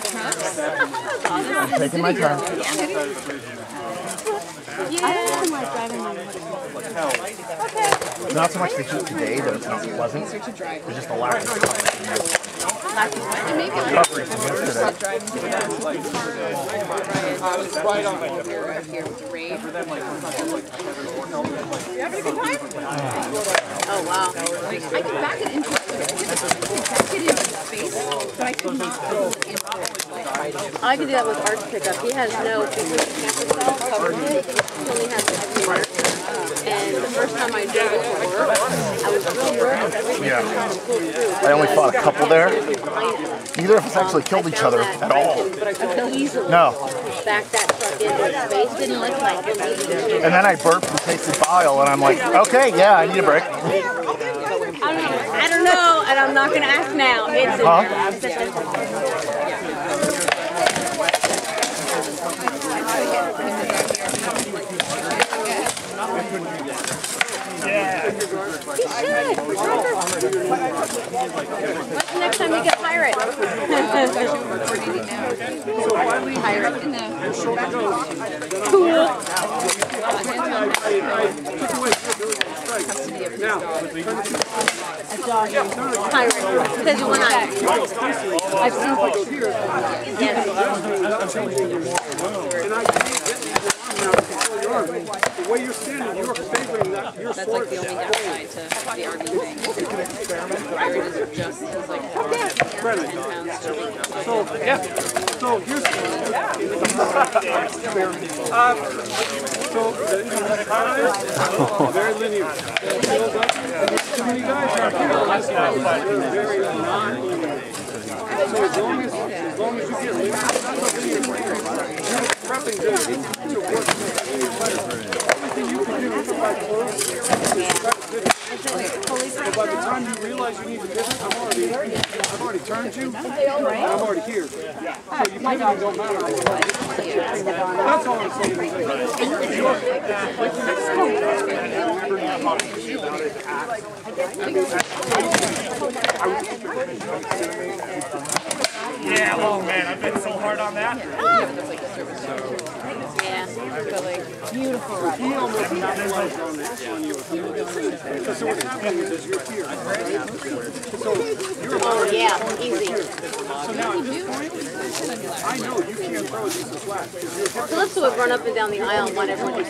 drive trucks? Taking my time. Yeah. I don't like driving my It's not so much the heat today that it's not pleasant. It's just the lack of coverage. Maybe like Coverage from yesterday. driving to the right on here with Ray. You having a good time? Oh wow. I could back it into back it into space, but I could not put it in I can do that with Art's pickup. He has no camper cell covers it. He only has a. And the first time I drove it to work, I was real nervous. Everything Yeah. kind of pulled through. I only fought a couple there. Neither of us actually killed each other at all. No. back that truck into space. Didn't look like it. And then I burped and tasted bile, and I'm like, okay, yeah, I need a break. I don't know, and I'm not going to ask now. It's Huh? there. What's the next time we get pirate? pirate in the Pirate. Says one eye. I've seen pictures. Yes. The way you're standing, you're favoring that, you're That's like the only downside to the RV thing. Pirate is just as like to So, yeah, so here's. Um, So, very linear. Too many guys they're very non-linear. So as long as, as long as you get linear, that's linear. You're prepping to, work. Everything you can do is try to pivot. So by the time you realize you need to pivot, I'm already, I've already turned you, and I'm already here. So you pivoting don't matter. That's all I'm saying. Yeah, oh man, I've been so hard on that. Yeah. On you. Because so what's happening is, you're here, right? So Oh, yeah. Easy. so now at this point, I know you can't throw these flat So let's do run up and down the aisle and want everyone